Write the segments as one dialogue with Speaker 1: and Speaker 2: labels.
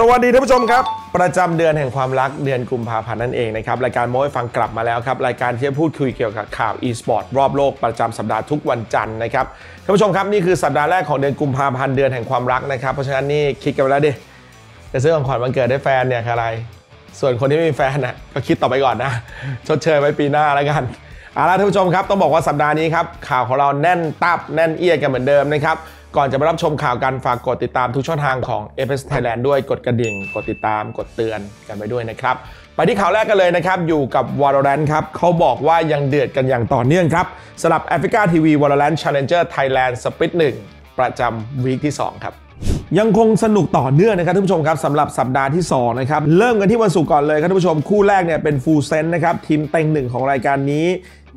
Speaker 1: สวัสดีท่านผู้ชมครับ ประจำเดือนแห่งความรักเดือนกุมภาพันธ์นั่นเองนะครับรายการโม้ให้ฟังกลับมาแล้วครับ รายการที่จะพูดคุยเกี่ยวกับข่าว e-sport รอบโลกประจำสัปดาห์ทุกวันจันทร์นะครับท่านผู้ชมครับนี่คือสัปดาห์แรกของเดือนกุมภาพันธ์เดือนแห่งความรักนะครับเพราะฉะนั้นนี่คิดกันไปแล้วดิจะซื้อของขวัญวันเกิดให้แฟนเนี่ยคืออะไร ส่วนคนที่ไม่มีแฟนน่ะก็คิดต่อไปก่อนนะชดเชยไว้ปีหน้าแล้วกันเอาล่ะท่านผู้ชมครับต้องบอกว่าสัปดาห์นี้ครับข่าวของเราแน่นตับแน่นเอียดกันเหมือนเดิมนะครับ ก่อนจะไปรับชมข่าวกันฝากกดติดตามทุกช่องทางของ FS Thailand ด้วยกดกระดิ่ง กดติดตามกดเตือนกันไปด้วยนะครับ ไปที่ข่าวแรกกันเลยนะครับ อยู่กับ Valorant ครับเขาบอกว่ายังเดือดกันอย่างต่อเนื่องครับสำหรับ Africa TV Valorant Challenger Thailand Split 1 ประจำวีคที่ 2 ครับยังคงสนุกต่อเนื่องนะครับท่านผู้ชมครับสำหรับสัปดาห์ที่2นะครับเริ่มกันที่วันศุกร์ก่อนเลยครับท่านผู้ชมคู่แรกเนี่ยเป็นฟูลเซนนะครับทีมเต็งหนึ่งของรายการนี้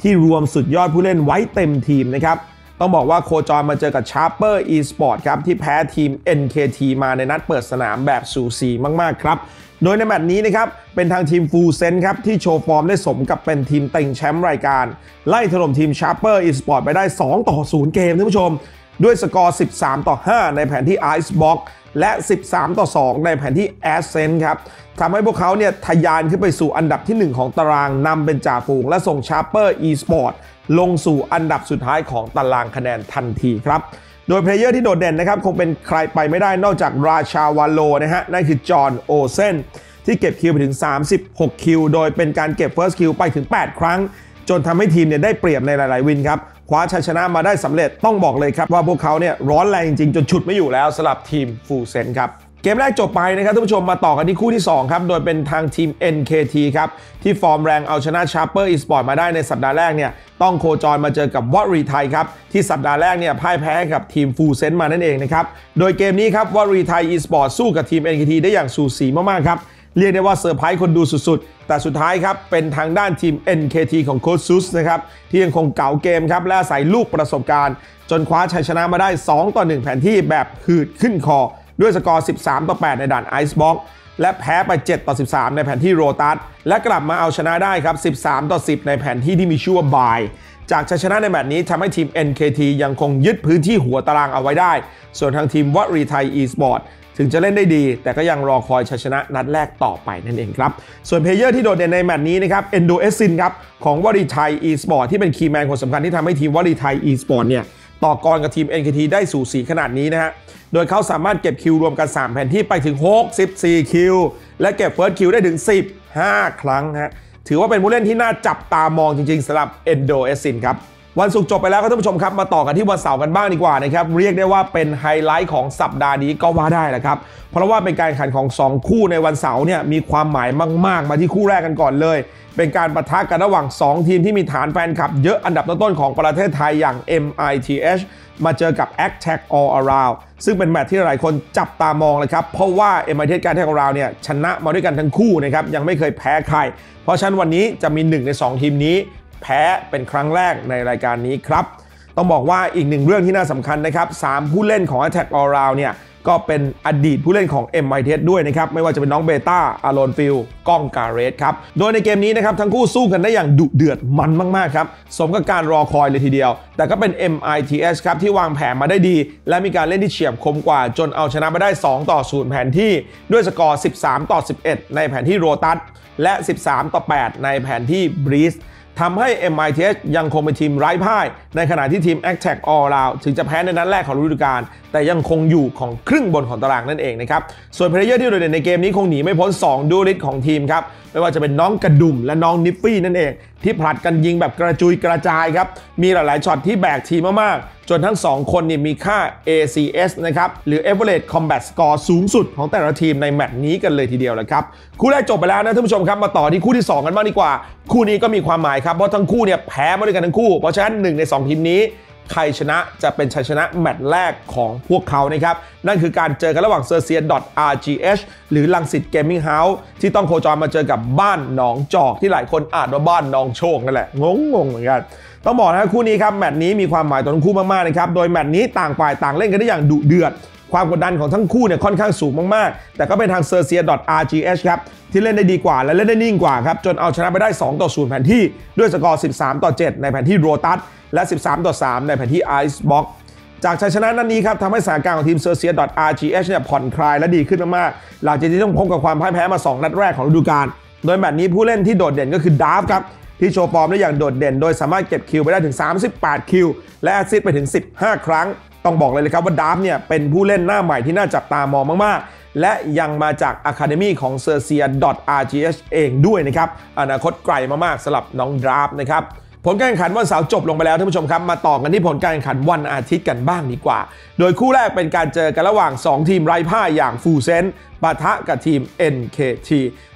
Speaker 1: ที่รวมสุดยอดผู้เล่นไว้เต็มทีมนะครับ ต้องบอกว่าโคจรมาเจอกับ Sharper Esport ครับที่แพ้ทีม NKT มาในนัดเปิดสนามแบบสูสีมาก ๆ ครับ โดยในแมตช์นี้นะครับ เป็นทางทีม Full Sense ครับ ที่โชว์ฟอร์มได้สมกับเป็นทีมเต็งแชมป์รายการ ไล่ถล่มทีม Sharper Esport ไปได้ 2 ต่อ 0 เกมท่านผู้ชม ด้วยสกอร์ 13 ต่อ 5 ในแผนที่ Icebox และ 13 ต่อ 2 ในแผนที่ Ascent ครับทำให้พวกเขาเนี่ยทะยานขึ้นไปสู่อันดับที่ 1 ของตารางนำเป็นจ่าฝูง และส่ง Sharper Esport ลงสู่อันดับสุดท้ายของตารางคะแนนทันทีครับโดย player ที่โดดเด่นนะครับคงเป็นใครไปไม่ได้นอกจากราชาวาโลนะฮะนั่นคือ JohnOlsen ที่เก็บคิวไปถึง 36 kill โดยเป็นการเก็บ First คิวไปถึง 8 ครั้ง จนทำให้ทีมเนี่ยได้เปรียบในหลาย ๆ win ครับคว้าชัยชนะมาได้สำเร็จต้องบอกเลยครับว่าพวกเขาเนี่ยร้อนแรงจริงๆ จนฉุดไม่อยู่แล้วสำหรับทีม Full Sense ครับ เกมแรกจบไปนะครับท่านผู้ชมมาต่อกันที่คู่ที่ 2 ครับ โดยเป็นทางทีม NKT ครับ ที่ฟอร์มแรงเอาชนะ Sharper Esport มาได้ในสัปดาห์แรกเนี่ยต้องโคจรมาเจอกับวอรีไทยครับ ที่สัปดาห์แรกเนี่ยพ่ายแพ้กับทีม Full Sense มานั่นเองนะครับ โดยเกมนี้ครับวอรีไทย Esport สู้กับทีม NKT ได้อย่างสูสีมากๆครับเรียกได้ว่าเซอร์ไพรส์คนดูสุดๆ แต่สุดท้ายครับ เป็นทางด้านทีม NKT ของโค้ชซุสนะครับ ที่ยังคงเก๋าเกมครับ และอาศัยลูกประสบการณ์ จนคว้าชัยชนะมาได้ 2 ต่อ 1 แผนที่แบบหืดขึ้นคอ ด้วยสกอร์ 13 ต่อ 8 ในด่านไอซ์บ็อกและแพ้ไป 7 ต่อ 13 ในแผนที่โรตัส และกลับมาเอาชนะได้ครับ 13 ต่อ 10 ในแผนที่ที่มีชื่อว่าบาย จากชัยชนะในแมตช์นี้ทำให้ทีม NKT ยังคงยึดพื้นที่หัวตารางเอาไว้ได้ ส่วนทางทีมวอรีไทย e-sport ถึงจะเล่นได้ดี แต่ก็ยังรอคอยชัยชนะนัดแรกต่อไปนั่นเองครับ ส่วน player ที่โดดเด่นในแมตช์นี้นะครับเอนโดเอซินครับของวอรีไทย e-sport ที่เป็น keyman คนสำคัญที่ทำให้ทีมวอรีไทย e-sport เนี่ย ต่อกรกับทีม NKT ได้สูสีขนาดนี้นะฮะ โดยเขาสามารถเก็บ kill รวมกัน 3 แผนที่ไปถึง 64 kill และเก็บ first kill ได้ถึง 15 ครั้งฮะ ถือว่าเป็นผู้เล่นที่น่าจับตามองจริงๆสำหรับเอนโดเอสินครับ วันศุกร์จบไปแล้วครับท่านผู้ชมครับ มาต่อกันที่วันเสาร์กันบ้างดีกว่านะครับ เรียกได้ว่าเป็นไฮไลท์ของสัปดาห์นี้ก็ว่าได้แหละครับ เพราะว่าเป็นการแข่งขันของ 2 คู่ในวันเสาร์เนี่ยมีความหมายมาก ๆ มาที่คู่แรกกันก่อนเลย เป็นการปะทะกันระหว่าง 2 ทีมที่มีฐานแฟนคลับ เยอะอันดับต้นๆของประเทศไทยอย่าง MITH มาเจอกับ a c t a c All Around ซึ่งเป็นแมตช์ที่หลายคนจับตามองเลยครับ เพราะว่า MITH กับ All Around เนี่ยชนะมาด้วยกันทั้งคู่นะครับยังไม่เคยแพ้ใคร เพราะฉะนั้นวันนี้จะมี 1 ใน 2 ทีมนี้ แพ้เป็นครั้งแรกในรายการนี้ครับ ต้องบอกว่าอีกหนึ่งเรื่องที่น่าสำคัญนะครับ3ผู้เล่นของ Attack All Around เนี่ยก็เป็นอดีตผู้เล่นของ MIT ด้วยนะครับ ไม่ว่าจะเป็นน้องเบต้าอารอนฟิลก้องการเรสครับ โดยในเกมนี้นะครับ ทั้งคู่สู้กันได้อย่างดุเดือดมันมาก ๆ ครับ สมกับการรอคอยเลยทีเดียว แต่ก็เป็น MITS ครับ ที่วางแผนมาได้ดี และมีการเล่นที่เฉียบคมกว่า จนเอาชนะไปได้ 2 ต่อ 0 แผนที่ด้วยสกอร์ 13 ต่อ 11 ในแผนที่โรตัสและ 13 ต่อ 8 ในแผนที่ Breeze ทำให้ MITS ยังคงเป็นทีมไร้พ่าย ในขณะที่ทีม a c t a c All Round ถึงจะแพ้ในนัดแรกของฤดูกาลแต่ยังคงอยู่ของครึ่งบนของตารางนั่นเองนะครับ ส่วน player ที่โดดเด่นในเกมนี้คงหนีไม่พ้น 2 duelist ของทีมครับ ไม่ว่าจะเป็นน้องกระดุมและน้องนิฟฟี่นั่นเอง ที่ผลัดกันยิงแบบกระจุยกระจายครับ มีหลาย ๆ ช็อตที่แบกทีมมาก ๆ จนทั้ง 2 คนนี่มีค่า ACS นะครับ หรือ Average Combat Score สูงสุดของแต่ละทีมในแมตช์นี้กันเลยทีเดียวแหละครับ คู่แรกจบไปแล้วนะท่านผู้ชมครับ มาต่อที่คู่ที่ 2 กันบ้างดีกว่า คู่นี้ก็มีความหมายครับ เพราะทั้งคู่เนี่ยแพ้มาด้วยกันทั้งคู่ เพราะฉะนั้นหนึ่งใน 2 ทีมนี้ ใครชนะจะเป็นชัยชนะแมตช์แรกของพวกเขานะครับ นั่นคือการเจอกันระหว่าง XERXIA .rgh หรือรังสิต Gaming House ที่ต้องโคจรมาเจอกับบ้านหนองจอกที่หลายคนอ่านว่าบ้านหนองโชคนั่นแหละ งงงๆเหมือนกันต้องบอกนะคู่นี้ครับแมตช์นี้มีความหมายต่อทั้งคู่มากๆนะครับ โดยแมตช์นี้ต่างฝ่ายต่างเล่นกันได้อย่างดุเดือด ความกดดันของทั้งคู่เนี่ยค่อนข้างสูงมากๆ แต่ก็เป็นทางเซอร์เซีย .rgh ครับที่เล่นได้ดีกว่าและเล่นได้นิ่งกว่าครับจนเอาชนะไปได้ 2 ต่อ 0 แผนที่ด้วยสกอร์ 13 ต่อ 7 ในแผนที่โรตัสและ 13 ต่อ 3 ในแผนที่ Icebox จากชัยชนะนัดนนี้ครับทำให้สถานการณ์ของทีมเซอร์เซีย .rgh เนี่ยผ่อนคลายและดีขึ้นมากๆ หลังจากที่ต้องพบกับความพ่ายแพ้มา 2 นัดแรกของฤดูกาลโดยแมตช์นี้ผู้เล่นที่โดดเด่นก็คือดราฟครับที่โชว์ฟอร์มได้อย่างโดดเด่น โดยสามารถเก็บคิวไปได้ถึง 38 kill และแอสซิสไปถึง 15 ครั้ง ต้องบอกเลยเลยครับว่าดราฟเนี่ยเป็นผู้เล่นหน้าใหม่ที่น่าจับตามองมาก ๆและยังมาจาก Academy ของ c e r c i a .rgh เองด้วยนะครับ อนาคตไกลมากๆสำหรับน้องดราฟนะครับ ผลการแข่งขันวันเสาร์จบลงไปแล้วท่านผู้ชมครับ มาต่อกันที่ผลการแข่งขันวันอาทิตย์กันบ้างดีกว่า โดยคู่แรกเป็นการเจอกันระหว่าง 2 ทีมไร้พ่ายอย่าง FULL SENSE ปะทะกับทีม NKT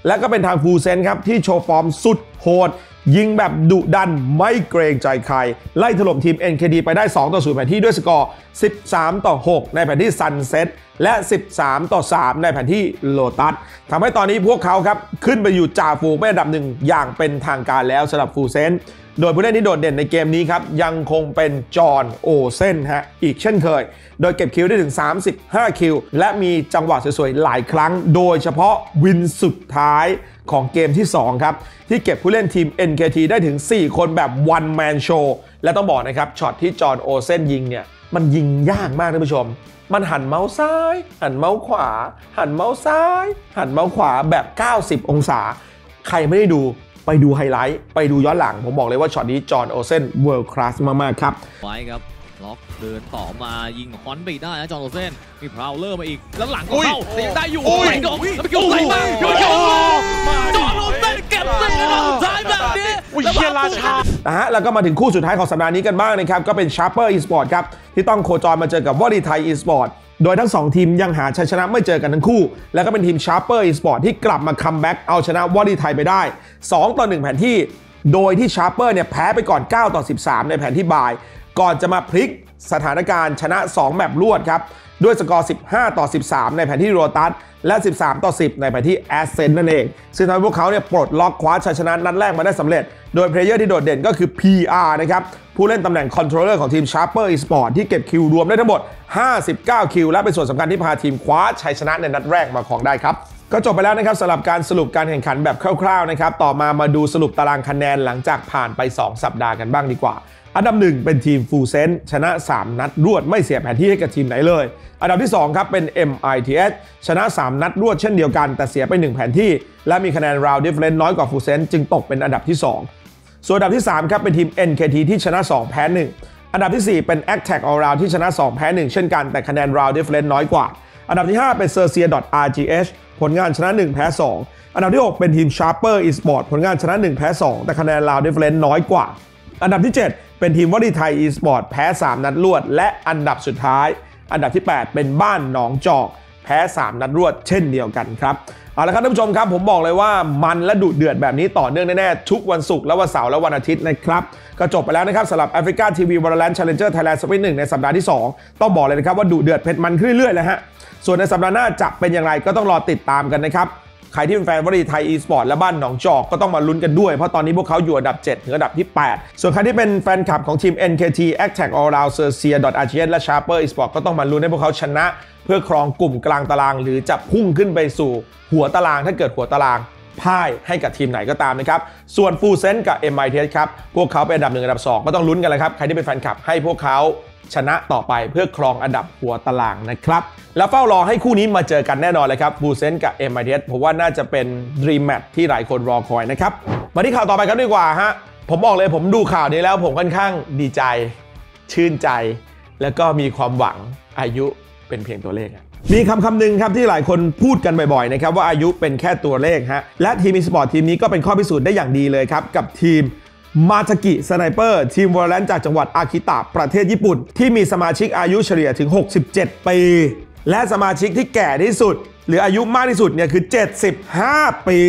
Speaker 1: และก็เป็นทาง FULL SENSE ครับที่โชว์ฟอร์มสุดโหด ยิงแบบดุดันไม่เกรงใจใคร ไล่ถล่มทีม NKT ไปได้ 2 ต่อ 0 แผนที่ด้วยสกอร์ 13 ต่อ 6 ในแผนที่ Sunset และ 13 ต่อ 3 ในแผนที่โลตัสทำให้ตอนนี้พวกเขาครับ ขึ้นไปอยู่จ่าฝูงเป็นอันดับหนึ่งอย่างเป็นทางการแล้วสำหรับฟูเซนโดยผู้เล่นที่โดดเด่นในเกมนี้ครับ ยังคงเป็นจอห์นโอเซนฮะอีกเช่นเคย โดยเก็บคิวได้ถึง 35 คิว และมีจังหวะสวยๆ หลายครั้ง โดยเฉพาะวินสุดท้าย ของเกมที่ 2 ครับ ที่เก็บผู้เล่นทีม NKT ได้ถึง 4 คนแบบ one man show และต้องบอกนะครับช็อตที่จอห์นโอเซนยิงเนี่ยมันยิงยากมากท่านผู้ชม มันหันเมาส์ซ้าย หันเมาส์ขวา หันเมาส์ซ้าย หันเมาส์ขวาแบบ 90 องศา ใครไม่ได้ดูไปดูไฮไลท์ ไปดูย้อนหลัง ผมบอกเลยว่าช็อตนี้จอห์นโอเซนเวิลด์คลาสมาก ๆ ครับ
Speaker 2: ไว้ครับ ล็อกเดินต่อมายิงฮอนไปได้นะจอห์นโรเซนมีพราวเลอร์มาอีก แล้วหลังก็เข้าแต่ยังได้อยู่
Speaker 1: อุ้ย
Speaker 2: ไหลดอกแล้วไปเกี่ยวไหลมาแล้วไปเกี่ยวมาจอห์นโรเซนเก็บได้ในรอบสุดท้ายแบบนี้
Speaker 3: อุ้ยเฮียราชา
Speaker 1: นะฮะแล้วก็มาถึงคู่สุดท้ายของสัปดาห์นี้กันบ้างนะครับ ก็เป็น Sharper Esport ครับ ที่ต้องโคจรมาเจอกับวอดีไทย Esport โดยทั้ง 2 ทีมยังหาชัยชนะไม่เจอกันทั้งคู่ แล้วก็เป็นทีม Sharper Esport ที่กลับมา comeback เอาชนะวอดีไทยไปได้ 2 ต่อ 1 แผนที่ โดยที่ Sharper เนี่ยแพ้ไปก่อน 9 ต่อ 13 ในแผนที่บาย ก่อนจะมาพลิกสถานการณ์ชนะ 2 map รวดครับ ด้วยสกอร์ 15 ต่อ 13 ในแผนที่โรตัส และ 13 ต่อ 10 ในแผนที่ Ascent นั่นเอง ซึ่งทำให้พวกเขาเนี่ยปลดล็อกคว้าชัยชนะนัดแรกมาได้สำเร็จ โดย player ที่โดดเด่นก็คือ PR นะครับ ผู้เล่นตำแหน่ง controller ของทีม Sharper Esport ที่เก็บ kill รวมได้ทั้งหมด 59 kill และเป็นส่วนสำคัญที่พาทีมคว้าชัยชนะในนัดแรกมาครองได้ครับก็จบไปแล้วนะครับสำหรับการสรุปการแข่งขันแบบคร่าวๆนะครับ ต่อมามาดูสรุปตารางคะแนนหลังจากผ่านไป 2 สัปดาห์กันบ้างดีกว่า อันดับหนึ่งเป็นทีม FULL SENSE ชนะ 3 นัดรวดไม่เสียแผนที่ให้กับทีมไหนเลย อันดับที่2ครับเป็น MITS ชนะ 3 นัดรวดเช่นเดียวกัน แต่เสียไป 1 แผนที่ และมีคะแนน Round Difference น้อยกว่า FULL SENSE จึงตกเป็นอันดับที่ 2 ส่วนอันดับที่3ครับเป็นทีม NKT ที่ชนะ 2 แพ้ 1 อันดับที่ 4 เป็น a c t a c All Round ที่ชนะ 2 แพ้ 1 เช่นกันแต่คะแนน Round Difference น้อยกว่า อันดับที่ 5 เป็น c e r c i a .rgh ผลงานชนะ 1 แพ้ 2 อันดับที่ 6 เป็นทีม Sharper Esport ผลงานชนะ 1 แพ้ 2 แต่คะแนน Round Difference น้อยกว่า อันดับที่ 7 เป็นทีมวอดีไทย Esport แพ้ 3 นัดรวด และอันดับสุดท้าย อันดับที่ 8 เป็นบ้านหนองจอกแพ้ 3 นัดรวดเช่นเดียวกันครับเอาละครับท่านผู้ชมครับผมบอกเลยว่ามันและดุเดือดแบบนี้ต่อเนื่องแน่ๆ ทุกวันศุกร์และวันเสาร์และวันอาทิตย์นะครับ ก็จบไปแล้วนะครับสำหรับ AfreecaTV Valorant Challengers Thailand Split 1ในสัปดาห์ที่ 2 ต้องบอกเลยนะครับว่าดุเดือดเผ็ดมันขึ้นเรื่อยๆเลยฮะส่วนในสัปดาห์หน้าจะเป็นอย่างไรก็ต้องรอติดตามกันนะครับ ใครที่เป็นแฟนวอลเลย์ไทยอีสปอร์ตและบ้านหนองจอกก็ต้องมาลุ้นกันด้วย เพราะตอนนี้พวกเขาอยู่อันดับ 7 ถึงอันดับที่ 8 ส่วนใครที่เป็นแฟนคลับของทีม NKT a t t a c All Round c e r c i a .rgh และ Sharper Esport ก็ต้องมาลุ้นให้พวกเขาชนะ เพื่อครองกลุ่มกลางตาราง หรือจะพุ่งขึ้นไปสู่หัวตารางถ้าเกิดหัวตารางพ่ายให้กับทีมไหนก็ตามนะครับ ส่วนฟูเซนกับ MIT ครับ พวกเขาเป็นอันดับ1อันดับ 2 ก็ต้องลุ้นกันแล้วครับ ใครที่เป็นแฟนคลับให้พวกเขา ชนะต่อไปเพื่อครองอันดับหัวตารางนะครับ แล้วเฝ้ารอให้คู่นี้มาเจอกันแน่นอนเลยครับฟูเซนกับ MIT ผมว่าน่าจะเป็น Dream Match ที่หลายคนรอคอยนะครับ มาที่ข่าวต่อไปกันดีกว่าฮะผมบอกเลยผมดูข่าวนี้แล้วผมค่อนข้างดีใจ ชื่นใจ แล้วก็มีความหวังอายุเป็นเพียงตัวเลขมีคำคำหนึ่งครับที่หลายคนพูดกันบ่อยๆนะครับว่าอายุเป็นแค่ตัวเลขฮะและทีมอีสปอร์ตทีมนี้ก็เป็นข้อพิสูจน์ได้อย่างดีเลยครับกับทีม Matagi Snipers ทีม Valorant จากจังหวัดอากิตะประเทศญี่ปุ่น ที่มีสมาชิกอายุเฉลี่ยถึง 67 ปี และสมาชิกที่แก่ที่สุด หรืออายุมากที่สุดเนี่ยคือ 75 ปี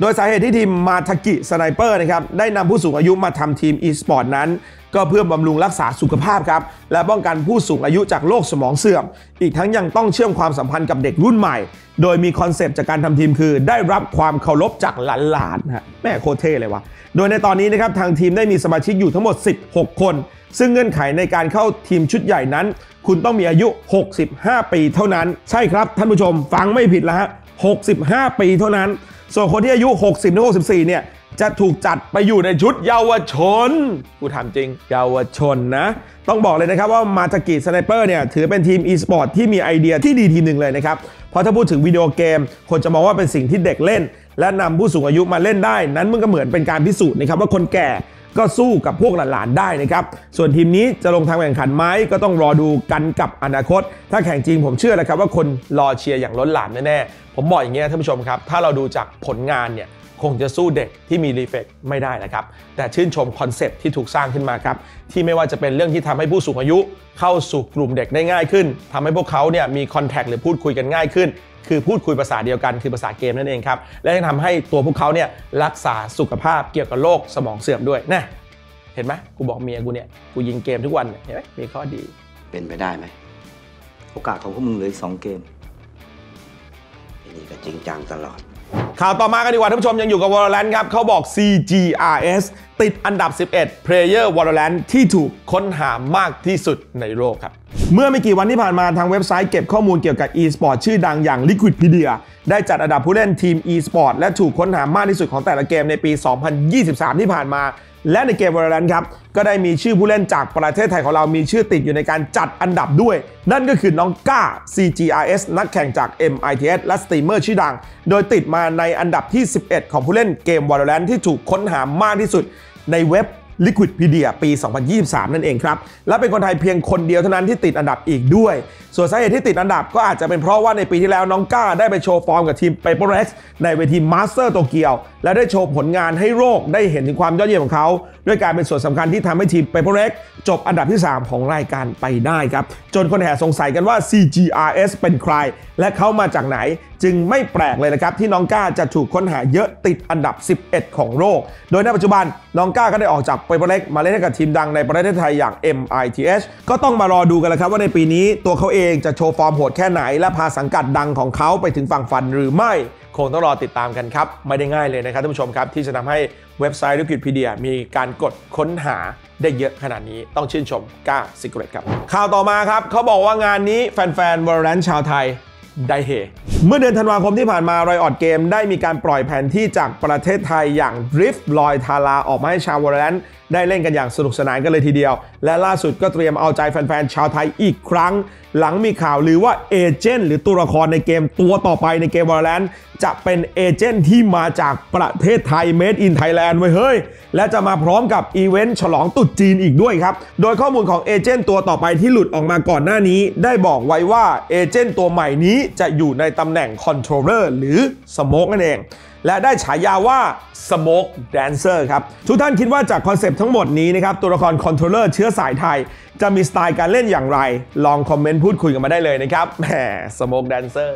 Speaker 1: โดยสาเหตุที่ทีม Matagi Snipers นะครับได้นำผู้สูงอายุมาทำทีมอีสปอร์ตนั้น ก็เพื่อบำรุงรักษาสุขภาพครับ และป้องกันผู้สูงอายุจากโรคสมองเสื่อม อีกทั้งยังต้องเชื่อมความสัมพันธ์กับเด็กรุ่นใหม่ โดยมี concept จากการทำทีมคือ ได้รับความเคารพจากหลานๆฮะแม่งโคตรเท่เลยวะโดยในตอนนี้นะครับทางทีมได้มีสมาชิกอยู่ทั้งหมด 16 คน ซึ่งเงื่อนไขในการเข้าทีมชุดใหญ่นั้น คุณต้องมีอายุ 65 ปีเท่านั้น ใช่ครับ ท่านผู้ชมฟังไม่ผิดแล้วฮะ 65 ปีเท่านั้น ส่วนคนที่อายุ 60ถึง64 เนี่ยจะถูกจัดไปอยู่ในชุดเยาวชน กูถามจริง เยาวชนนะ ต้องบอกเลยนะครับว่า Matagi Snipers เนี่ย ถือเป็นทีม e-sport ที่มีไอเดียที่ดีทีหนึ่งเลยนะครับ เพราะถ้าพูดถึงวิดีโอเกม คนจะมองว่าเป็นสิ่งที่เด็กเล่น และนำผู้สูงอายุมาเล่นได้ นั้นมันก็เหมือนเป็นการพิสูจน์นะครับว่าคนแก่ ก็สู้กับพวกหลานๆได้นะครับ ส่วนทีมนี้จะลงทำการแข่งขันไหมก็ต้องรอดูกันกับอนาคต ถ้าแข่งจริงผมเชื่อนะครับว่าคนรอเชียร์อย่างล้นหลามแน่ๆผมบอกอย่างเงี้ยท่านผู้ชมครับ ถ้าเราดูจากผลงานเนี่ยคงจะสู้เด็กที่มี reflex ไม่ได้นะครับ แต่ชื่นชมคอนเซ็ปต์ที่ถูกสร้างขึ้นมาครับ ที่ไม่ว่าจะเป็นเรื่องที่ทำให้ผู้สูงอายุ เข้าสู่กลุ่มเด็กได้ง่ายขึ้นทำให้พวกเขาเนี่ยมี contact หรือพูดคุยกันง่ายขึ้น คือพูดคุยภาษาเดียวกันคือภาษาเกมนั่นเองครับ และยังทำให้ตัวพวกเขาเนี่ยรักษาสุขภาพเกี่ยวกับโรคสมองเสื่อมด้วยนะเห็นไหมกูบอกเมียกูเนี่ยกูยิงเกมทุกวันเห็นไหมมีข้อดี
Speaker 3: เป็นไปได้ไหมโอกาสของพวกมึงเหลืออีกสองเกมไอ้นี่ก็จริงจังตลอด
Speaker 1: ข่าวต่อมากันดีกว่าท่านผู้ชมยังอยู่กับ Valorant ครับเขาบอก CGRS ติดอันดับ 11 Player Valorant ที่ถูกค้นหามากที่สุดในโลกครับ เมื่อไม่กี่วันที่ผ่านมาทางเว็บไซต์เก็บข้อมูลเกี่ยวกับ e-sport ชื่อดังอย่าง Liquipedia ได้จัดอันดับผู้เล่นทีม e-sport และถูกค้นหามากที่สุดของแต่ละเกมในปี 2023 ที่ผ่านมา และในเกมวันนั้นครับก็ได้มีชื่อผู้เล่นจากประเทศไทยของเรามีชื่อติดอยู่ในการจัดอันดับด้วย นั่นก็คือน้องก้า CGRS นักแข่งจาก MITS และสตรีมเมอร์ชื่อดัง โดยติดมาในอันดับที่ 11 ของผู้เล่นเกม Valorant ที่ถูกค้นหามากที่สุดในเว็บ Liquipedia ปี 2023 นั่นเองครับ และเป็นคนไทยเพียงคนเดียวเท่านั้นที่ติดอันดับอีกด้วย ส่วนสาเหตุที่ติดอันดับก็อาจจะเป็นเพราะว่าในปีที่แล้วน้องก้าได้ไปโชว์ฟอร์มกับทีม Paper Rex ในเวที Master Tokyo และได้โชว์ผลงานให้โลกได้เห็นถึงความยอดเยี่ยมของเขา ด้วยการเป็นส่วนสำคัญที่ทำให้ทีม Paper Rex จบอันดับที่ 3 ของรายการไปได้ครับ จนคนแห่สงสัยกันว่า CGRS เป็นใคร และเขามาจากไหนจึงไม่แปลกเลยนะครับ ที่น้องก้าจะถูกค้นหาเยอะติดอันดับ 11 ของโลก โดยในปัจจุบันน้องก้าก็ได้ออกจากเปเปอร์เล็กมาเล่นให้กับทีมดังในประเทศไทยอย่าง MITH ก็ต้องมารอดูกันแล้วครับว่าในปีนี้ตัวเขาเองจะโชว์ฟอร์มโหดแค่ไหน และพาสังกัดดังของเขาไปถึงฝั่งฝันหรือไม่ คงต้องรอติดตามกันครับ ไม่ได้ง่ายเลยนะครับท่านผู้ชมครับที่จะทำให้เว็บไซต์ Liquipedia มีการกดค้นหาได้เยอะขนาดนี้ต้องชื่นชมก้า Cigarettes ครับข่าวต่อมาครับเขาบอกว่างานนี้แฟนๆ Valorant ชาวไทยได้เฮเมื่อเดือนธันวาคมที่ผ่านมา Riot Games ได้มีการปล่อยแผนที่จากประเทศไทยอย่าง Drift ลอยธาราออกมาให้ชาว Valorant ได้เล่นกันอย่างสนุกสนานกันเลยทีเดียว และล่าสุดก็เตรียมเอาใจแฟนๆ ชาวไทยอีกครั้ง หลังมีข่าวลือว่า agent หรือตัวละครในเกมตัวต่อไปในเกม Valorant จะเป็น agent ที่มาจากประเทศไทย Made in Thailand เว้ยเฮ้ย และจะมาพร้อมกับอีเวนต์ฉลองตรุษจีนอีกด้วยครับ โดยข้อมูลของ agent ตัวต่อไปที่หลุดออกมาก่อนหน้านี้ ได้บอกไว้ว่า agent ตัวใหม่นี้จะอยู่ในตำแหน่ง controller หรือ smoke นั่นเอง และได้ฉายาว่า Smoke Dancer ครับ ทุกท่านคิดว่าจากคอนเซปต์ทั้งหมดนี้นะครับ ตัวละคร controller เชื้อสายไทย จะมีสไตล์การเล่นอย่างไร ลองคอมเมนต์พูดคุยกันมาได้เลยนะครับแหม Smoke Dancer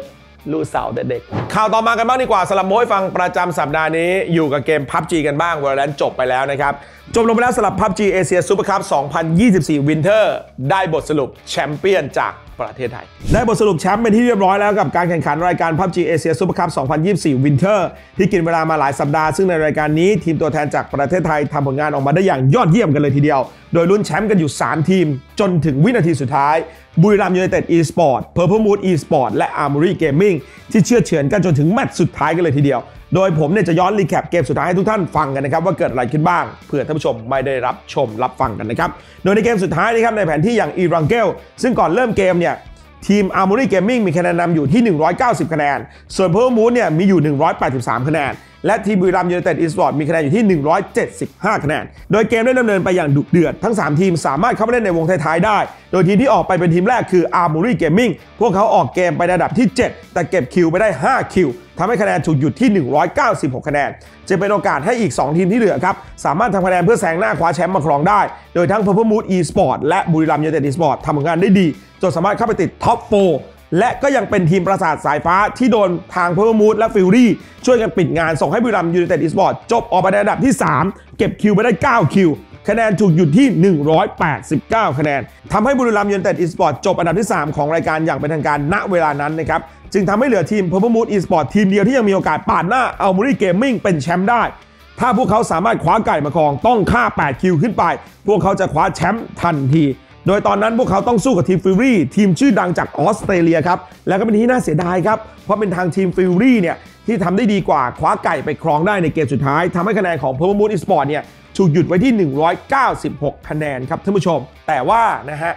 Speaker 1: ลูกสาวเด็กๆข่าวต่อมากันบ้างดีกว่าสำหรับโม้ให้ฟังประจำสัปดาห์นี้อยู่กับเกม PUBG กันบ้าง Valorant จบไปแล้วนะครับ จบลงไปแล้วสำหรับ PUBG Asia Super Cup 2024 Winter ได้บทสรุปแชมเปี้ยนจาก ประเทศไทย ได้บทสรุปแชมป์เป็นที่เรียบร้อยแล้วกับการแข่งขันรายการ PUBG Asia Super Cup 2024 Winter ที่กินเวลามาหลายสัปดาห์ซึ่งในรายการนี้ทีมตัวแทนจากประเทศไทยทำผลงานออกมาได้อย่างยอดเยี่ยมกันเลยทีเดียว โดยลุ้นแชมป์กันอยู่ 3 ทีม จนถึงวินาทีสุดท้ายบุรีรัมย์ยูไนเต็ด e-sport Purple Mood e-sport และ Armory Gaming ที่เชือดเฉือนกันจนถึงแมตช์สุดท้ายกันเลยทีเดียว โดยผมเนี่ยจะย้อน recap เกมสุดท้ายให้ทุกท่านฟังกันนะครับว่าเกิดอะไรขึ้นบ้างเผื่อท่านผู้ชมไม่ได้รับชมรับฟังกันนะครับ โดยในเกมสุดท้ายนะครับในแผนที่อย่าง Erangel ซึ่งก่อนเริ่มเกมเนี่ยทีม Armory Gaming มีคะแนนนำอยู่ที่ 190 คะแนน ส่วน Purple Mood เนี่ยมีอยู่ 183 คะแนน และทีมบุรีรัมย์ยูไนเต็ดอีสปอร์ตมีคะแนนอยู่ที่ 175 คะแนน โดยเกมได้ดำเนินไปอย่างดุเดือด ทั้ง 3 ทีมสามารถเข้าไปเล่นในวงท้ายๆได้ โดยทีมที่ออกไปเป็นทีมแรกคือ Armory Gaming พวกเขาออกเกมไปในอันดับที่ 7 แต่เก็บคิวไปได้ 5 คิวทำให้คะแนนถูกหยุดที่ 196 คะแนน จึงเป็นโอกาสให้อีก 2 ทีมที่เหลือครับ สามารถทำคะแนนเพื่อแซงหน้าคว้าแชมป์มาครองได้ โดยทั้ง Purple Mood e-sport และบุรีรัมย์ยูไนเต็ด e-sport ทำผลงานได้ดีจนสามารถเข้าไปติด top 4 และก็ยังเป็นทีมปราสาทสายฟ้าที่โดนทาง Purple Mood และ Fury ช่วยกันปิดงานส่งให้บุรีรัมย์ยูไนเต็ดอีสปอร์ตจบออกไปในอันดับที่ 3 เก็บคิวไปได้ 9 คิว คะแนนถูกหยุดที่ 189 คะแนนทำให้บุรีรัมย์ยูไนเต็ดอีสปอร์ตจบอันดับที่ 3 ของรายการอย่างเป็นทางการณเวลานั้นนะครับจึงทำให้เหลือทีม Purple Mood อีสปอร์ตทีมเดียวที่ยังมีโอกาสปาดหน้า Armory Gaming เป็นแชมป์ได้ถ้าพวกเขาสามารถคว้าไก่มาครองต้องฆ่า 8 kill ขึ้นไป พวกเขาจะคว้าแชมป์ทันที โดยตอนนั้นพวกเขาต้องสู้กับทีม Fury ทีมชื่อดังจากออสเตรเลียครับ แล้วก็เป็นที่น่าเสียดายครับ เพราะเป็นทางทีม Fury เนี่ยที่ทำได้ดีกว่าคว้าไก่ไปครองได้ในเกมสุดท้ายทำให้คะแนนของ p u r p l e Moon Esport เนี่ยถูกหยุดไว้ที่ 196 คะแนนครับท่านผู้ชม แต่ว่านะฮะ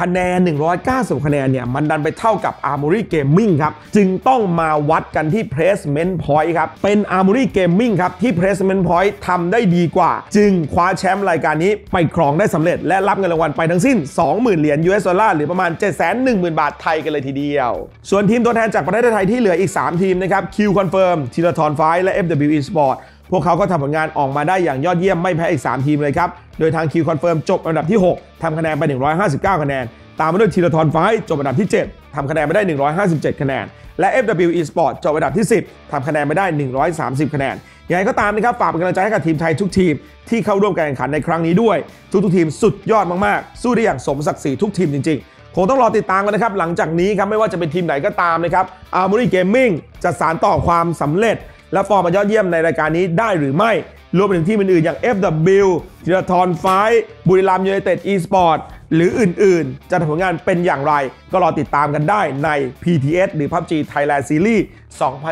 Speaker 1: คะแนน 190 คะแนนเนี่ยมันดันไปเท่ากับ Armory Gaming ครับ จึงต้องมาวัดกันที่ Placement Point ครับ เป็น Armory Gaming ครับ ที่ Placement Point ทำได้ดีกว่า จึงคว้าแชมป์รายการนี้ไปครองได้สำเร็จ และรับเงินรางวัลไปทั้งสิ้น 20,000 เหรียญ US ดอลลาร์หรือประมาณ 710,000 บาทไทยกันเลยทีเดียว ส่วนทีมตัวแทนจากประเทศไทยที่เหลืออีก 3 ทีมนะครับ Q Confirm ทีรทรไฟและ FW Esport พวกเขาก็ทำผลงานออกมาได้อย่างยอดเยี่ยมไม่แพ้อีก 3 ทีมเลยครับ โดยทาง Q Confirm จบอันดับที่ 6 ทำคะแนนไป 159 คะแนน ตามมาด้วยทีรทรไฟจบอันดับที่ 7 ทำคะแนนไปได้ 157 คะแนน และ FW Esport จบอันดับที่ 10 ทำคะแนนไปได้ 130 คะแนนยังไงก็ตามนะครับฝากเป็นกำลังใจให้กับทีมไทยทุกทีมที่เข้าร่วมการแข่งขันในครั้งนี้ด้วย ทุกๆทีมสุดยอดมากๆ สู้ได้อย่างสมศักดิ์ศรีทุกทีมจริงๆ คงต้องรอติดตามกันนะครับหลังจากนี้ครับไม่ว่าจะเป็นทีมไหนก็ตามนะครับ Armory Gaming จะสารต่อความสำเร็จ และฟอร์มอันยอดเยี่ยมในรายการนี้ได้หรือไม่ รวมไปถึงทีมอื่นๆ อย่าง FW Theerathon Five บุรีรัมย์ยูไนเต็ด e-sport หรืออื่นๆ จะทำผลงานเป็นอย่างไร ก็รอติดตามกันได้ใน PTS หรือ PUBG Thailand Series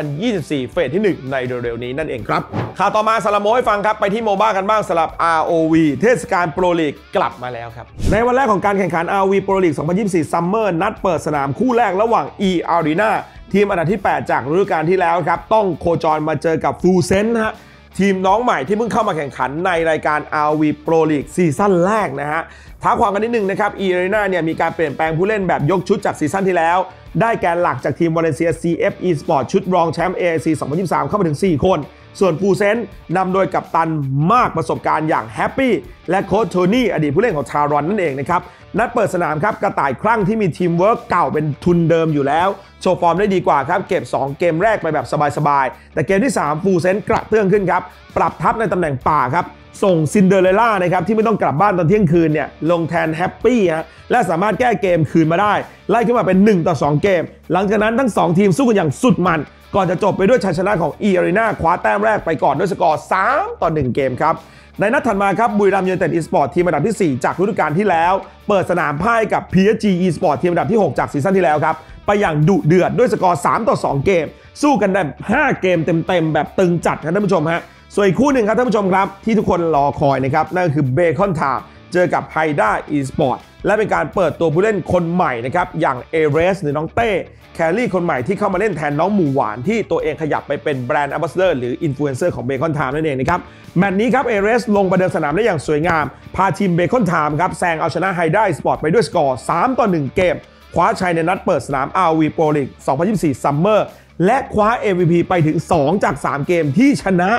Speaker 1: 2024 phase ที่ 1 ในเร็วๆ นี้นั่นเองครับ ข่าวต่อมาสำหรับโม้ให้ฟังครับ ไปที่ MOBA กันบ้างสำหรับ ROV เทศกาลโปรลีกกลับมาแล้วครับ ในวันแรกของการแข่งขัน ROV Pro League 2024 Summer นัดเปิดสนามคู่แรกระหว่าง eArena ทีมอันดับที่ 8 จากฤดูกาลที่แล้วครับ ต้องโคจรมาเจอกับ Full Sense นะฮะทีมน้องใหม่ที่เพิ่งเข้ามาแข่งขันในรายการ ROV Pro League ซีซั่นแรกนะฮะเท้าความกันนิดนึงนะครับ eArena เนี่ยมีการเปลี่ยนแปลงผู้เล่นแบบยกชุดจากซีซั่นที่แล้ว ได้แกนหลักจากทีมวาเลนเซีย CF Esport ชุดรองแชมป์ AIC 2023 เข้ามาถึง 4 คน ส่วน Full Sense นำโดยกัปตันมากประสบการณ์อย่างแฮปปี้และโค้ชโทนี่อดีตผู้เล่นของ Talon นั่นเองนะครับ นัดเปิดสนามครับกระต่ายคลั่งที่มีทีมเวิร์กเก่าเป็นทุนเดิมอยู่แล้ว โชว์ฟอร์มได้ดีกว่าครับ เก็บ 2 เกมแรกไปแบบสบายๆ แต่เกมที่ 3 FULL SENSE กระเตื้องขึ้นครับ ปรับทัพในตำแหน่งป่าครับ ส่งซินเดอเรลล่านะครับที่ไม่ต้องกลับบ้านตอนเที่ยงคืนเนี่ยลงแทนแฮปปี้ฮะและสามารถแก้เกมคืนมาได้ ไล่ขึ้นมาเป็น 1 ต่อ 2 เกม หลังจากนั้นทั้ง 2 ทีมสู้กันอย่างสุดมัน ก่อนจะจบไปด้วยชัยชนะของ e a r e n a คว้าแต้มแรกไปก่อนด้วยสกอร์ 3 ต่อ 1 เกมครับ ในนัดถัดมาครับบุรีรัมย์ยูไนเต็ดอีสปอร์ตทีมอันดับที่ 4 จากฤดูกาลที่แล้ว เปิดสนามพ่ายกับ PSG Esport ทีมอันดับที่ 6 จากซีซั่นที่แล้วครับไปอย่างดุเดือดด้วยสกอร์ 3 ต่อ 2 เกม สู้กันแบบ5เกมเต็มๆแบบตึงจัดครับท่านผู้ชมฮะ ส่วนอีกคู่หนึ่งครับท่านผู้ชมครับ ที่ทุกคนรอคอยนะครับ นั่นก็คือ Bacon Time เจอกับ Hydra อีสปอร์ตและเป็นการเปิดตัวผู้เล่นคนใหม่นะครับ อย่างเอเรสหรือน้องเต้ carry คนใหม่ที่เข้ามาเล่นแทนน้องหมูหวานที่ตัวเองขยับไปเป็นแบรนด์อ b บ s สเดอร์หรืออินฟลูเอนเซอร์ของ Bacon Time นั่นเองนะครับ แมตช์นี้ครับเอเรสลงประเดิมสนามได้อย่างสวยงาม พาทีม Bacon Time ครับแซงเอาชนะ Hydra อีสปอร์ตไปด้วยสกอร์ 3 ต่อ 1 เกม คว้าชัยในนัดเปิดสนาม ROV Pro League 2024 Summer และคว้า MVP ไปถึง 2 จาก 3 เกมที่ชนะ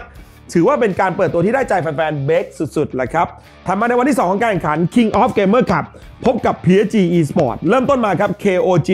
Speaker 1: ถือว่าเป็นการเปิดตัวที่ได้ใจแฟนๆเบคสุดๆแหละครับถัดมาในวันที่ 2 ของการแข่งขัน King of Gamers Club พบกับ PSG eSports เริ่มต้นมาครับ KOG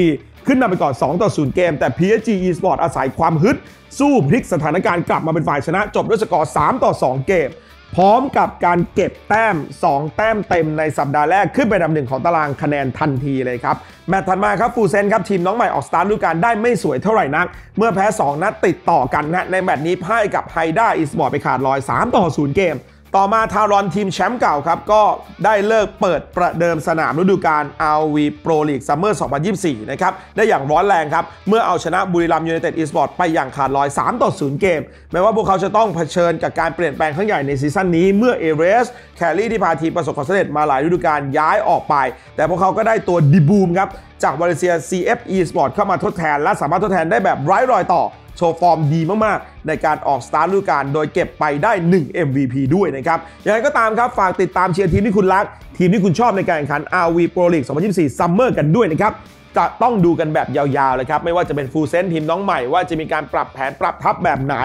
Speaker 1: ขึ้นนำไปก่อน 2 ต่อ 0 เกม แต่ PSG eSports อาศัยความฮึด สู้พลิกสถานการณ์กลับมาเป็นฝ่ายชนะ จบด้วยสกอร์ 3 ต่อ 2 เกม พร้อมกับการเก็บแต้ม 2 แต้มเต็มในสัปดาห์แรก ขึ้นไปอันดับหนึ่งของตารางคะแนนทันทีเลยครับ แมตช์ถัดมาครับ FULL SENSE ครับ ทีมน้องใหม่ออกสตาร์ทฤดูกาลได้ไม่สวยเท่าไหร่นัก เมื่อแพ้ 2 นัดติดต่อกันนะในแมตช์นี้พ่ายกับ Hydra อีสปอร์ตไปขาดลอย 3 ต่อ 0 เกม ต่อมา Talon ทีมแชมป์เก่าครับ ก็ได้ฤกษ์เปิดประเดิมสนามฤดูกาล ROV Pro League Summer 2024 นะครับ ได้อย่างร้อนแรงครับ เมื่อเอาชนะบุรีรัมย์ยูไนเต็ดอีสปอร์ตไปอย่างขาดลอย 3 ต่อ 0 เกม แม้ว่าพวกเขาจะต้องเผชิญกับการเปลี่ยนแปลงครั้งใหญ่ในซีซั่นนี้ เมื่อเอเรส carry ที่พาทีมประสบความสำเร็จมาหลายฤดูกาลย้ายออกไป แต่พวกเขาก็ได้ตัวดิบูมครับจากวาเลเซีย CF Esport เข้ามาทดแทน และสามารถทดแทนได้แบบไร้รอยต่อ โชว์ฟอร์มดีมากๆ ในการออกสตาร์ทฤดูกาลโดยเก็บไปได้ 1 MVP ด้วยนะครับยังไงก็ตามครับ ฝากติดตามเชียร์ทีมที่คุณรัก ทีมที่คุณชอบในการแข่งขัน ROV Pro League 2024 Summer กันด้วยนะครับจะต้องดูกันแบบยาวๆเลยครับ ไม่ว่าจะเป็น FULL SENSE ทีมน้องใหม่ว่าจะมีการปรับแผนปรับทัพแบบไหน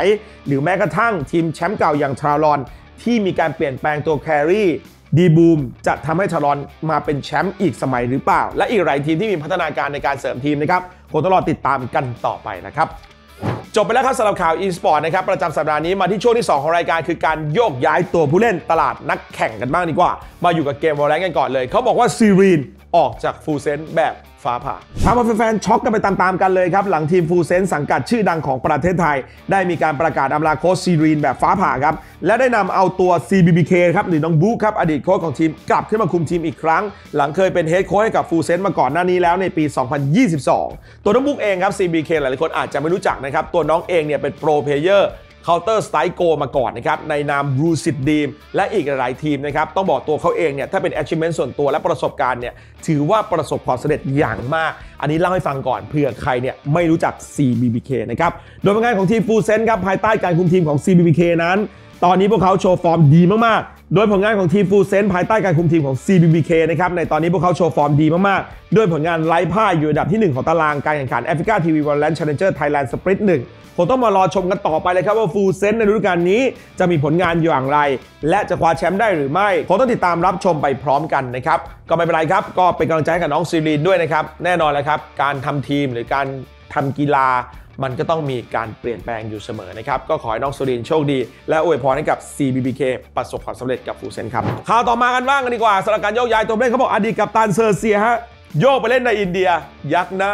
Speaker 1: หรือแม้กระทั่งทีมแชมป์เก่าอย่าง Talon ที่มีการเปลี่ยนแปลงตัว carry ดีบูมจะทำให้ Talon มาเป็นแชมป์อีกสมัยหรือเปล่า และอีกหลายทีมที่มีพัฒนาการในการเสริมทีมนะครับคงต้องรอติดตามกันต่อไปนะครับ จบไปแล้วครับสำหรับข่าวอีสปอร์ตนะครับประจำสัปดาห์นี้มาที่ช่วงที่ 2 ของรายการคือการโยกย้ายตัวผู้เล่นตลาดนักแข่งกันบ้างดีกว่า มาอยู่กับเกม Valorant กันก่อนเลย เขาบอกว่าซีรีนออกจาก FULL SENSE แบบ ฟ้าผ่าทำเอาแฟนๆช็อกกันไปตามๆกันเลยครับ หลังทีม FULL SENSE สังกัดชื่อดังของประเทศไทย ได้มีการประกาศอำลาโค้ชซีรีนแบบฟ้าผ่าครับ และได้นำเอาตัว CBBK ครับหรือน้องบุ๊คครับอดีตโค้ชของทีมกลับขึ้นมาคุมทีมอีกครั้ง หลังเคยเป็นเฮดโค้ชให้กับ FULL SENSE มาก่อนหน้านี้แล้วในปี 2022 ตัวน้องบุ๊กเองครับ CBK หลายๆคนอาจจะไม่รู้จักนะครับตัวน้องเองเนี่ยเป็น pro player Counter Strike Go มาก่อนนะครับในนาม r u c i d Dream และอีกหลายทีมนะครับต้องบอกตัวเขาเองเนี่ยถ้าเป็น achievement ส่วนตัวและประสบการณ์เนี่ยถือว่าประสบความสำเร็จอย่างมาก อันนี้เล่าให้ฟังก่อนเผื่อใครเนี่ยไม่รู้จัก CBBK นะครับโดยผลงานของทีม FULL SENSE ครับภายใต้การคุมทีมของ CBBK นั้น ตอนนี้พวกเขาโชว์ฟอร์มดีมากๆ โดยผลงานของทีม FULL SENSE ภายใต้การคุมทีมของ CBBK นะครับ ในตอนนี้พวกเขาโชว์ฟอร์มดีมากๆ ด้วยผลงานไร้พ่ายอยู่อันดับที่ 1 ของตารางการแข่งขัน AfreecaTV Valorant Challengers Thailand Split 1ผมต้องมารอชมกันต่อไปเลยครับว่าฟูลเซนในฤดูกาลนี้จะมีผลงานอย่างไร และจะคว้าแชมป์ได้หรือไม่ผมต้องติดตามรับชมไปพร้อมกันนะครับ ก็ไม่เป็นไรครับ ก็เป็นกำลังใจให้กับน้องซีรีนด้วยนะครับ แน่นอนแล้วครับ การทำทีมหรือการทำกีฬา มันก็ต้องมีการเปลี่ยนแปลงอยู่เสมอนะครับ ก็ขอให้น้องสุรินโชคดี และอวยพรให้กับ CBBK ประสบความสำเร็จกับฟูเซนครับข่าวต่อมากันบ้างกันดีกว่าสำหรับการโยกย้ายตัวเล่นเขาบอกอดีตกัปตันเซอร์เซียฮะโยกไปเล่นในอินเดีย ยักษ์นะ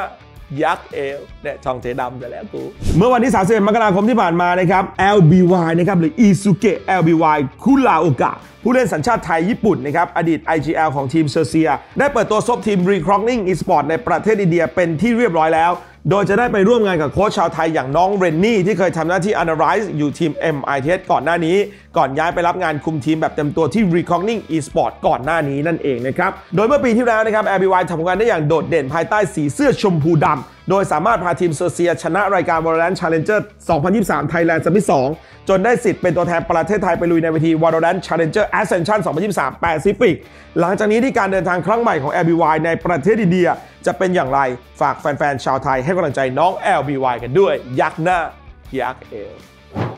Speaker 1: ยักษ์เอวเนี่ยช่องเจดำไปแล้วกูเมื่อวันที่ 31 มกราคมที่ผ่านมานะครับ LBY นะครับหรือ Izuke LBY คุราโอกะผู้เล่นสัญชาติไทยญี่ปุ่นนะครับ อดีต IGL ของทีมเซอร์เซีย ได้เปิดตัวซบทีม Recroning Esport ในประเทศอินเดียเป็นที่เรียบร้อยแล้ว โดยจะได้ไปร่วมงานกับโค้ชชาวไทยอย่างน้องเรนนี่ ที่เคยทำหน้าที่ Analyze อยู่ทีม MITS ก่อนหน้านี้ ก่อนย้ายไปรับงานคุมทีมแบบเต็มตัวที่ Recogning Esport ก่อนหน้านี้นั่นเองนะครับ โดยเมื่อปีที่แล้วนะครับ RBY ทำงานได้อย่างโดดเด่นภายใต้สีเสื้อชมพูดำ โดยสามารถพาทีมเซอร์เซีย ชนะรายการ Valorant Challenger 2023 Thailand ซัมมิ2จนได้สิทธิ์เป็นตัวแทนประเทศไทยไปลุยในเวที Valorant Challenger Ascension 2023 Pacific หลังจากนี้ที่การเดินทางครั้งใหม่ของ LBY ในประเทศอินเดีย จะเป็นอย่างไรฝากแฟนๆชาวไทยให้กำลังใจน้อง LBY กันด้วย ยักษ์หน้ายักษ์เอว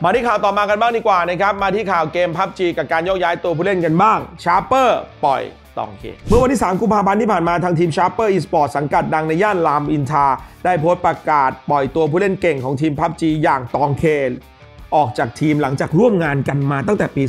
Speaker 1: มาที่ข่าวต่อมากันบ้างดีกว่านะครับ มาที่ข่าวเกม PUBG กับการโยกย้ายตัวผู้เล่นกันบ้างชาร์เปอร์ปล่อย ตองเคเมื่อวันที่ 3 กุมภาพันธ์ที่ผ่านมาทางทีม Sharper Esport สังกัดดังในย่านรามอินทราได้โพสต์ประกาศปล่อยตัวผู้เล่นเก่งของทีม PUBG อย่างตองเคออกจากทีมหลังจากร่วมงานกันมาตั้งแต่ปี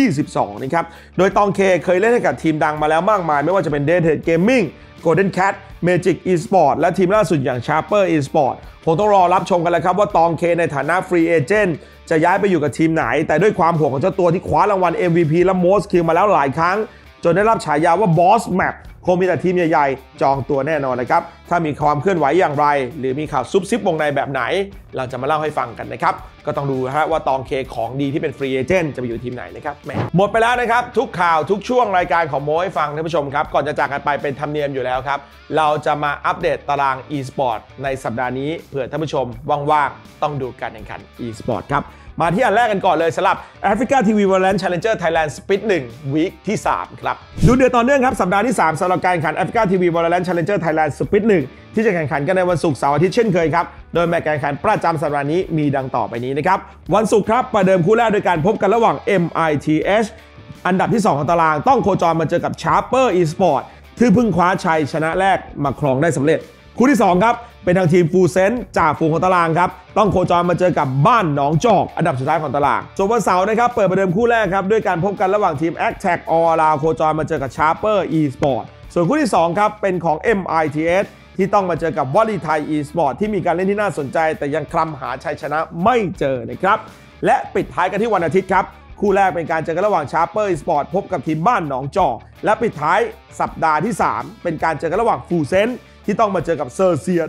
Speaker 1: 2022 นะครับ โดยตองเคเคยเล่นให้กับทีมดังมาแล้วมากมาย ไม่ว่าจะเป็น d a t e d Gaming Golden Cat Magic Esport และทีมล่าสุดอย่าง Sharper Esport คงต้องรอรับชมกันแล้วครับว่าตองเคในฐานะ free agent จะย้ายไปอยู่กับทีมไหน แต่ด้วยความโหดของเจ้าตัวที่คว้ารางวัล MVP และ Most Kill มาแล้วหลายครั้ง จนได้รับฉายาว่า Boss Map คงมีแต่ทีมใหญ่ๆ จองตัวแน่นอนนะครับ ถ้ามีความเคลื่อนไหวอย่างไร หรือมีข่าวซุบซิบวงในแบบไหน เราจะมาเล่าให้ฟังกันนะครับ ก็ต้องดูนะฮะว่าตองเคของดีที่เป็นฟรีเอเจนต์จะไปอยู่ทีมไหนนะครับแหมหมดไปแล้วนะครับ ทุกข่าวทุกช่วงรายการของโมให้ฟังท่านผู้ชมครับ ก่อนจะจากกันไปเป็นธรรมเนียมอยู่แล้วครับ เราจะมาอัปเดตตาราง e-sport ในสัปดาห์นี้เผื่อท่านผู้ชมว่างๆต้องดูการแข่งขัน e-sport ครับ มาที่อันแรกกันก่อนเลยสำหรับ Africa TV Valorant Challenger Thailand Split 1วีคที่ 3 ครับ ดูเดือดต่อเนื่องครับ สัปดาห์ที่ 3สำหรับการแข่งขัน Africa TV Valorant Challenger Thailand Split 1ที่จะแข่งขันกันในวันศุกร์เสาร์อาทิตย์เช่นเคยครับ โดยแมตช์การแข่งขันประจำสัปดาห์นี้มีดังต่อไปนี้นะครับ วันศุกร์ครับประเดิมคู่แรกโดยการพบกันระหว่าง MITH อันดับที่ 2 ของตารางต้องโคจรมาเจอกับ Sharper Esport ที่เพิ่งคว้าชัยชนะแรกมาครองได้สำเร็จ คู่ที่ 2 ครับ เป็นทางทีมฟูเซนจากฝูงของตารางครับ ต้องโคจรมาเจอกับบ้านหนองจอก อันดับสุดท้ายของตารางส่วนวันเสาร์นะครับ เปิดประเดิมคู่แรกครับ ด้วยการพบกันระหว่างทีม a c t a c All Around โคจรมาเจอกับ Sharper Esport ส่วนคู่ที่ 2 ครับ เป็นของ MiTH ที่ต้องมาเจอกับวอลลีไทย Esport ที่มีการเล่นที่น่าสนใจ แต่ยังคลำหาชัยชนะไม่เจอนะครับและปิดท้ายกันที่วันอาทิตย์ครับคู่แรกเป็นการเจอกันระหว่าง Sharper อีสปอร์ตพบกับทีมบ้านหนองจอกและปิดท้ายสัปดาห์ที่ 3 เป็นการเจอกันระหว่าง FULL SENSE ที่ต้องมาเจอกับ XERXIA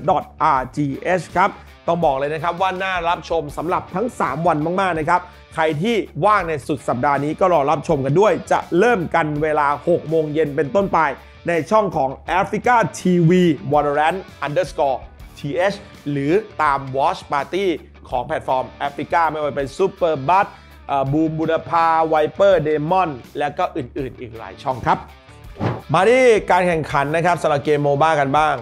Speaker 1: .rgh ครับต้องบอกเลยนะครับว่าน่ารับชมสำหรับทั้ง 3 วันมากๆนะครับใครที่ว่างในสุดสัปดาห์นี้ก็รอรับชมกันด้วย จะเริ่มกันเวลา 6 โมงเย็นเป็นต้นไป ในช่องของ Africa TV Valorant underscore th หรือตาม Watch Party ของแพลตฟอร์ม Africa ไม่ว่าเป็น Super b u t บูมบูดาพาไวเปอร์เดมอนและก็อื่นๆ อีกหลายช่องครับ มาที่การแข่งขันนะครับสำหรับเกมโมบ้ากันบ้าง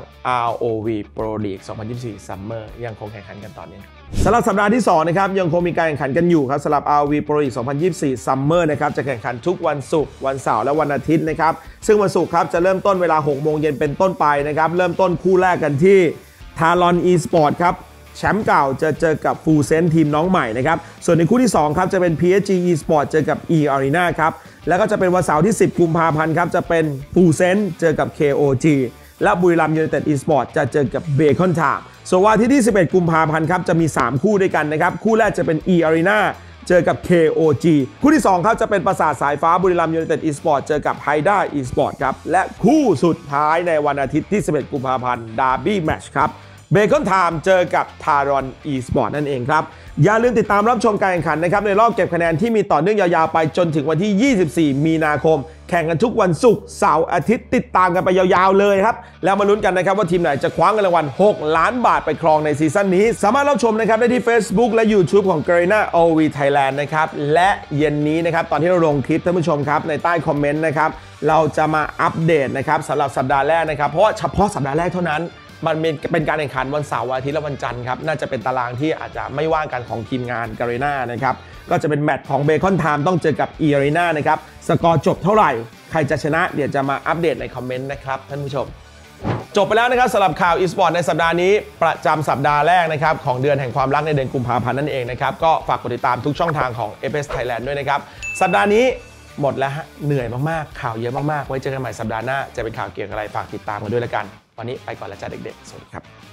Speaker 1: ROV Pro League 2024 Summer ยังคงแข่งขันกันต่อเนื่องสำหรับสัปดาห์ที่ 2 นะครับ ยังคงมีการแข่งขันกันอยู่ครับสำหรับ ROV Pro League 2024 Summer นะครับ จะแข่งขันทุกวันศุกร์วันเสาร์และวันอาทิตย์นะครับ ซึ่งวันศุกร์ครับ จะเริ่มต้นเวลา 6 โมงเย็นเป็นต้นไปนะครับ เริ่มต้นคู่แรกกันที่ Talon Esport ครับแชมป์เก่าจะเจอกับฟูเซนทีมน้องใหม่นะครับ ส่วนในคู่ที่ 2 ครับ จะเป็น PSG Esport เจอกับ E Arena ครับ แล้วก็จะเป็นวันเสาร์ที่ 10 กุมภาพันธ์ครับ จะเป็น Full Sense เจอกับ KOG และบุรีรัมย์ยูไนเต็ดอีสปอร์ตจะเจอกับ Bacon Time ส่วนวันที่ 21 กุมภาพันธ์ครับ จะมี 3 คู่ด้วยกันนะครับ คู่แรกจะเป็น E Arena เจอกับ KOG คู่ที่ 2 ครับจะเป็นปราสาทสายฟ้าบุรีรัมย์ยูไนเต็ดอีสปอร์ตเจอกับ Hydra Esport ครับ และคู่สุดท้ายในวันอาทิตย์ที่ 11 กุมภาพันธ์ดาร์บี้แมตช์ครับ Bacon Time เจอกับ Talon Esport นั่นเองครับ อย่าลืมติดตามรับชมการแข่งขันนะครับ ในรอบเก็บคะแนนที่มีต่อเนื่องยาวๆไปจนถึงวันที่ 24 มีนาคม แข่งกันทุกวันศุกร์เสาร์อาทิตย์ติดตามกันไปยาวๆเลยครับ แล้วมาลุ้นกันนะครับว่าทีมไหนจะคว้าเงินรางวัล 6 ล้านบาทไปครองในซีซั่นนี้ สามารถรับชมนะครับได้ที่ Facebook และ YouTube ของ g a r e n a OV Thailand นะครับและเย็นนี้นะครับตอนที่เราลงคลิปท่านผู้ชมครับในใต้คอมเมนต์นะครับเราจะมาอัปเดตนะครับสำหรับสัปดาห์แรกนะครับเพราะเฉพาะสัปดาห์แรกเท่านั้น มันเป็นเป็นการแข่งขันวันเสาร์อาทิตย์และวันจันทร์ครับ น่าจะเป็นตารางที่อาจจะไม่ว่างกันของทีมงาน Garena นะครับ ก็จะเป็นแมตช์ของ Bacon Time ต้องเจอกับ E Arena นะครับ สกอร์จบเท่าไหร่ ใครจะชนะเดี๋ยวจะมาอัปเดตในคอมเมนต์นะครับ ท่านผู้ชม จบไปแล้วนะครับสำหรับข่าวอีสปอร์ตในสัปดาห์นี้ ประจำสัปดาห์แรกนะครับของเดือนแห่งความรักในเดือนกุมภาพันธ์นั่นเองนะครับก็ฝากกดติดตามทุกช่องทางของ FS Thailand ด้วยนะครับสัปดาห์นี้หมดแล้วเหนื่อยมากๆข่าวเยอะมากๆไว้เจอกันใหม่สัปดาห์หน้าจะเป็นข่าวเกี่ยวกับอะไรฝากติดตามกันด้วยละกัน วันนี้ไปก่อนแล้วจ้าเด็กๆ สวัสดีครับ